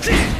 进